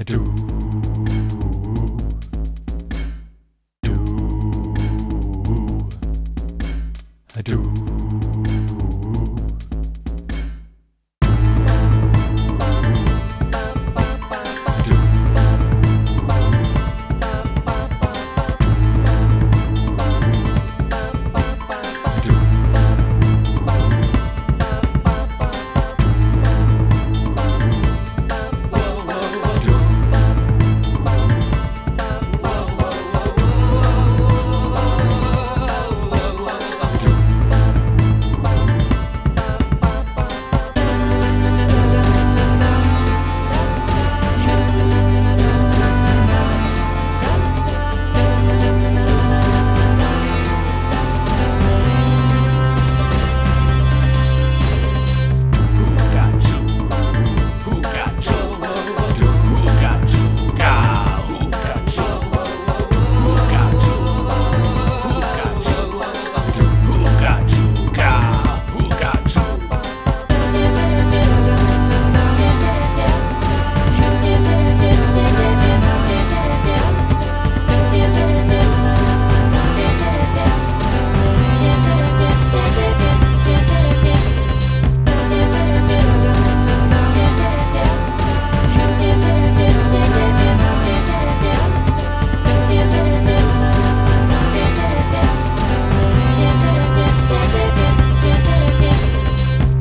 I do. Do. I do.